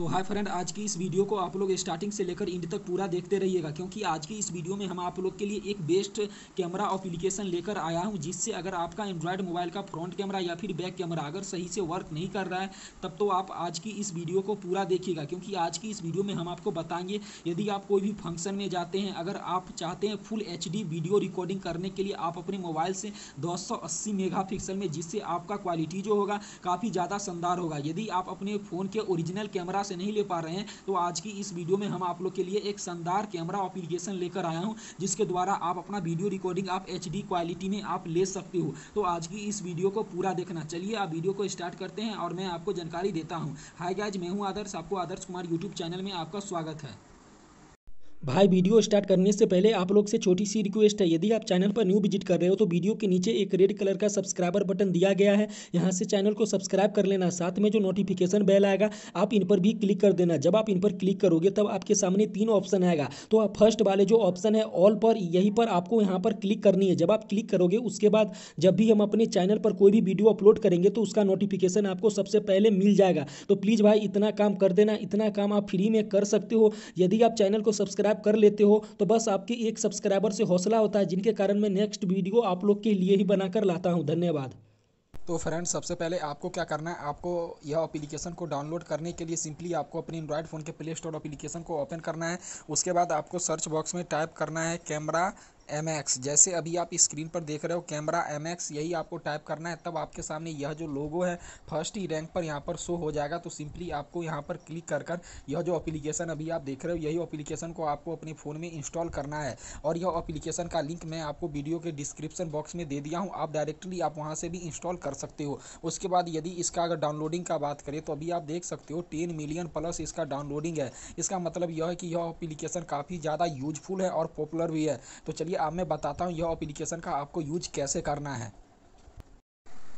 तो hi friend, आज की इस वीडियो को आप लोग स्टार्टिंग से लेकर इंड तक पूरा देखते रहिएगा, क्योंकि आज की इस वीडियो में हम आप लोग के लिए एक बेस्ट कैमरा एप्लीकेशन लेकर आया हूँ, जिससे अगर आपका एंड्रॉयड मोबाइल का फ्रंट कैमरा या फिर बैक कैमरा अगर सही से वर्क नहीं कर रहा है, तब तो आप आज की इस वीडियो को पूरा देखिएगा, क्योंकि आज की इस वीडियो में हम आपको बताएँगे, यदि आप कोई भी फ़ंक्शन में जाते हैं, अगर आप चाहते हैं फुल एचडी वीडियो रिकॉर्डिंग करने के लिए आप अपने मोबाइल से दो मेगा में, जिससे आपका क्वालिटी जो होगा काफ़ी ज़्यादा शानदार होगा। यदि आप अपने फ़ोन के ओरिजिनल कैमरा से नहीं ले पा रहे हैं तो आज की इस वीडियो में हम आप लोग के लिए एक शानदार कैमरा अप्लीकेशन लेकर आया हूँ, जिसके द्वारा आप अपना वीडियो रिकॉर्डिंग आप एच क्वालिटी में आप ले सकते हो। तो आज की इस वीडियो को पूरा देखना। चलिए आप वीडियो को स्टार्ट करते हैं और मैं आपको जानकारी देता हूँ। हाई गाइज़ मैं हूँ आदर्श। आपको आदर्श कुमार यूट्यूब चैनल में आपका स्वागत है। भाई, वीडियो स्टार्ट करने से पहले आप लोग से छोटी सी रिक्वेस्ट है। यदि आप चैनल पर न्यू विज़िट कर रहे हो तो वीडियो के नीचे एक रेड कलर का सब्सक्राइबर बटन दिया गया है। यहाँ से चैनल को सब्सक्राइब कर लेना। साथ में जो नोटिफिकेशन बेल आएगा, आप इन पर भी क्लिक कर देना। जब आप इन पर क्लिक करोगे, तब आपके सामने तीन ऑप्शन आएगा। तो आप फ़र्स्ट वाले जो ऑप्शन है ऑल पर, यहीं पर आपको यहाँ पर क्लिक करनी है। जब आप क्लिक करोगे, उसके बाद जब भी हम अपने चैनल पर कोई भी वीडियो अपलोड करेंगे तो उसका नोटिफिकेशन आपको सबसे पहले मिल जाएगा। तो प्लीज़ भाई, इतना काम कर देना। इतना काम आप फ्री में कर सकते हो। यदि आप चैनल को सब्सक्राइब कर लेते हो तो बस आपके एक सब्सक्राइबर से हौसला होता है, जिनके कारण मैं नेक्स्ट वीडियो आप लोग के लिए ही बनाकर लाता हूँ। धन्यवाद। तो फ्रेंड्स सबसे पहले आपको क्या करना है? आपको यह एप्लीकेशन को डाउनलोड करने के लिए सिंपली आपको अपने एंड्रॉयड फ़ोन के प्ले स्टोर एप्लीकेशन को ओपन करना है। उसके बाद आपको सर्च बॉक्स में टाइप करना है कैमरा एम एक्स जैसे अभी आप स्क्रीन पर देख रहे हो कैमरा एम एक्स यही आपको टाइप करना है, तब आपके सामने यह जो लोगो है फ़र्स्ट ही रैंक पर यहाँ पर शो हो जाएगा। तो सिंपली आपको यहाँ पर क्लिक कर कर यह जो एप्लीकेशन अभी आप देख रहे हो, यही अप्लीकेशन को आपको अपने फ़ोन में इंस्टॉल करना है। और यह अप्लीकेशन का लिंक मैं आपको वीडियो के डिस्क्रिप्शन बॉक्स में दे दिया हूँ। आप डायरेक्टली आप वहाँ से भी इंस्टॉल कर सकते हो। उसके बाद यदि इसका अगर डाउनलोडिंग का बात करें तो अभी आप देख सकते हो टेन मिलियन प्लस इसका डाउनलोडिंग है। इसका मतलब यह है कि यह एप्लीकेशन काफ़ी ज़्यादा यूजफुल है और पॉपुलर भी है। तो चलिए अब मैं बताता हूँ यह एप्लीकेशन का आपको यूज़ कैसे करना है।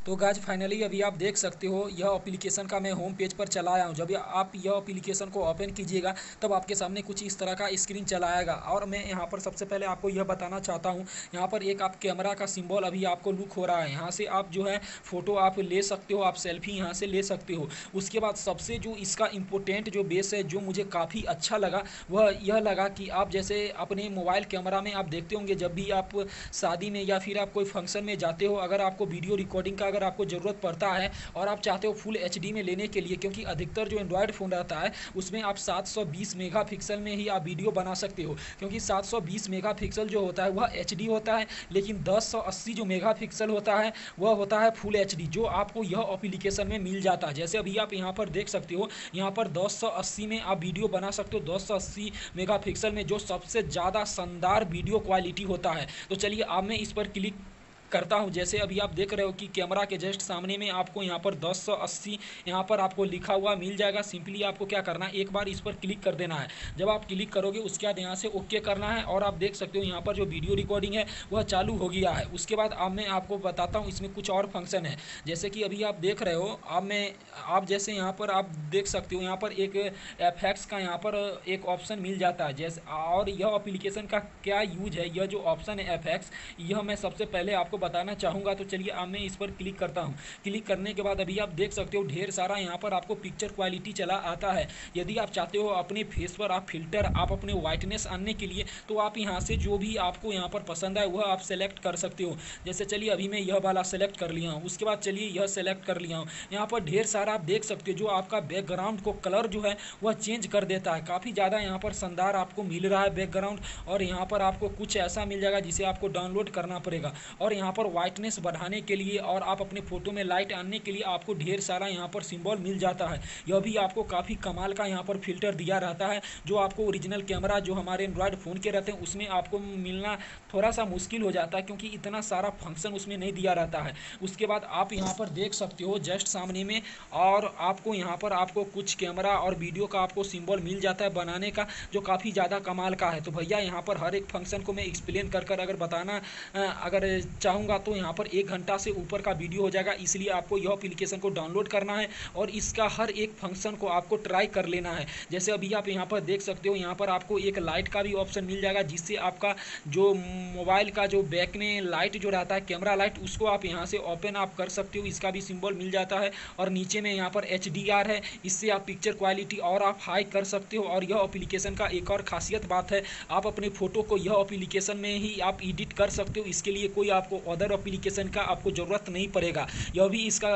तो गाज फाइनली अभी आप देख सकते हो, यह अप्लीकेशन का मैं होम पेज पर चला आया हूँ। जब आप यह एप्लीकेशन को ओपन कीजिएगा, तब आपके सामने कुछ इस तरह का स्क्रीन चला आएगा और मैं यहाँ पर सबसे पहले आपको यह बताना चाहता हूँ, यहाँ पर एक आप कैमरा का सिंबल अभी आपको लुक हो रहा है। यहाँ से आप जो है फ़ोटो आप ले सकते हो, आप सेल्फी यहाँ से ले सकते हो। उसके बाद सबसे जो इसका इम्पोर्टेंट जो बेस है, जो मुझे काफ़ी अच्छा लगा, वह यह लगा कि आप जैसे अपने मोबाइल कैमरा में आप देखते होंगे, जब भी आप शादी में या फिर आप कोई फ़ंक्शन में जाते हो, अगर आपको वीडियो रिकॉर्डिंग का अगर आपको ज़रूरत पड़ता है और आप चाहते हो फुल एचडी में लेने के लिए, क्योंकि अधिकतर जो एंड्रॉयड फ़ोन रहता है, उसमें आप 720 मेगापिक्सल में ही आप वीडियो बना सकते हो। क्योंकि 720 मेगापिक्सल जो होता है, वह एचडी होता है, लेकिन दस जो मेगापिक्सल होता है, वह होता है फुल एचडी जो आपको यह एप्लीकेशन में मिल जाता है। जैसे अभी आप यहाँ पर देख सकते हो, यहाँ पर दस में आप वीडियो बना सकते हो। दस मेगा में जो सबसे ज़्यादा शानदार वीडियो क्वालिटी होता है। तो चलिए, अब मैं इस पर क्लिक करता हूँ। जैसे अभी आप देख रहे हो कि कैमरा के जस्ट सामने में आपको यहाँ पर दस सौ अस्सी यहाँ पर आपको लिखा हुआ मिल जाएगा। सिंपली आपको क्या करना है? एक बार इस पर क्लिक कर देना है। जब आप क्लिक करोगे, उसके बाद यहाँ से ओके करना है और आप देख सकते हो यहाँ पर जो वीडियो रिकॉर्डिंग है, वह चालू हो गया है। उसके बाद अब मैं आपको बताता हूँ, इसमें कुछ और फ़ंक्शन है। जैसे कि अभी आप देख रहे हो, अब मैं, आप जैसे यहाँ पर आप देख सकते हो, यहाँ पर एक एफेक्ट्स का यहाँ पर एक ऑप्शन मिल जाता है। जैसे, और यह अप्लीकेशन का क्या यूज़ है? यह जो ऑप्शन है एफेक्ट्स यह मैं सबसे पहले आपको बताना चाहूँगा तो चलिए अब मैं इस पर क्लिक करता हूँ। क्लिक करने के बाद अभी आप देख सकते हो, ढेर सारा यहाँ पर आपको पिक्चर क्वालिटी चला आता है। यदि आप चाहते हो अपने फेस पर आप फ़िल्टर आप अपने वाइटनेस आने के लिए तो आप यहाँ से जो भी आपको यहाँ पर पसंद आए, वह आप सेलेक्ट कर सकते हो। जैसे चलिए अभी मैं यह वाला सेलेक्ट कर लिया हूँ। उसके बाद चलिए यह सेलेक्ट कर लिया हूँ। यहाँ पर ढेर सारा आप देख सकते हो, जो आपका बैकग्राउंड को कलर जो है, वह चेंज कर देता है। काफ़ी ज़्यादा यहाँ पर शानदार आपको मिल रहा है बैकग्राउंड और यहाँ पर आपको कुछ ऐसा मिल जाएगा जिसे आपको डाउनलोड करना पड़ेगा। और यहाँ पर वाइटनेस बढ़ाने के लिए और आप अपने फ़ोटो में लाइट आने के लिए आपको ढेर सारा यहाँ पर सिंबल मिल जाता है। यह भी आपको काफ़ी कमाल का यहाँ पर फ़िल्टर दिया रहता है, जो आपको ओरिजिनल कैमरा जो हमारे एंड्रॉयड फ़ोन के रहते हैं, उसमें आपको मिलना थोड़ा सा मुश्किल हो जाता है, क्योंकि इतना सारा फ़ंक्शन उसमें नहीं दिया रहता है। उसके बाद आप यहाँ पर देख सकते हो जस्ट सामने में, और आपको यहाँ पर आपको कुछ कैमरा और वीडियो का आपको सिंबल मिल जाता है बनाने का, जो काफ़ी ज़्यादा कमाल का है। तो भैया, यहाँ पर हर एक फ़ंक्शन को मैं एक्सप्लेन कर कर अगर बताना अगर चाहूँ चलाऊँगा तो यहाँ पर एक घंटा से ऊपर का वीडियो हो जाएगा। इसलिए आपको यह अप्लीकेशन को डाउनलोड करना है और इसका हर एक फ़ंक्शन को आपको ट्राई कर लेना है। जैसे अभी आप यहाँ पर देख सकते हो, यहाँ पर आपको एक लाइट का भी ऑप्शन मिल जाएगा, जिससे आपका जो मोबाइल का जो बैक में लाइट जो रहता है कैमरा लाइट उसको आप यहाँ से ओपन आप कर सकते हो। इसका भी सिंबल मिल जाता है और नीचे में यहाँ पर एचडीआर है। इससे आप पिक्चर क्वालिटी और आप हाई कर सकते हो और यह अप्लीकेशन का एक और खासियत बात है, आप अपने फ़ोटो को यह अप्लीकेशन में ही आप एडिट कर सकते हो। इसके लिए कोई आपको अदर अप्लीकेशन का आपको ज़रूरत नहीं पड़ेगा। यह भी इसका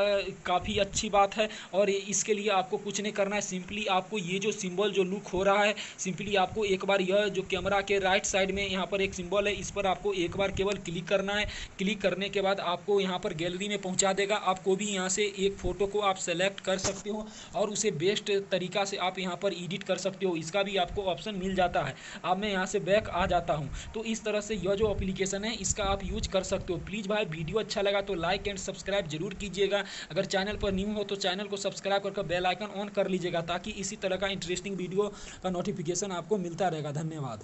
काफ़ी अच्छी बात है और इसके लिए आपको कुछ नहीं करना है। सिंपली आपको ये जो सिंबल जो लुक हो रहा है सिंपली आपको एक बार यह जो कैमरा के राइट साइड में यहाँ पर एक सिंबल है, इस पर आपको एक बार केवल क्लिक करना है। क्लिक करने के बाद आपको यहाँ पर गैलरी में पहुँचा देगा। आपको भी यहाँ से एक फ़ोटो को आप सेलेक्ट कर सकते हो और उसे बेस्ट तरीका से आप यहाँ पर एडिट कर सकते हो। इसका भी आपको ऑप्शन मिल जाता है। अब मैं यहाँ से बैक आ जाता हूँ। तो इस तरह से यह जो अप्लीकेशन है, इसका आप यूज़ कर सकते हो। प्लीज़ भाई, वीडियो अच्छा लगा तो लाइक एंड सब्सक्राइब ज़रूर कीजिएगा। अगर चैनल पर न्यू हो तो चैनल को सब्सक्राइब करके बेल आइकन ऑन कर लीजिएगा ताकि इसी तरह का इंटरेस्टिंग वीडियो का नोटिफिकेशन आपको मिलता रहेगा। धन्यवाद।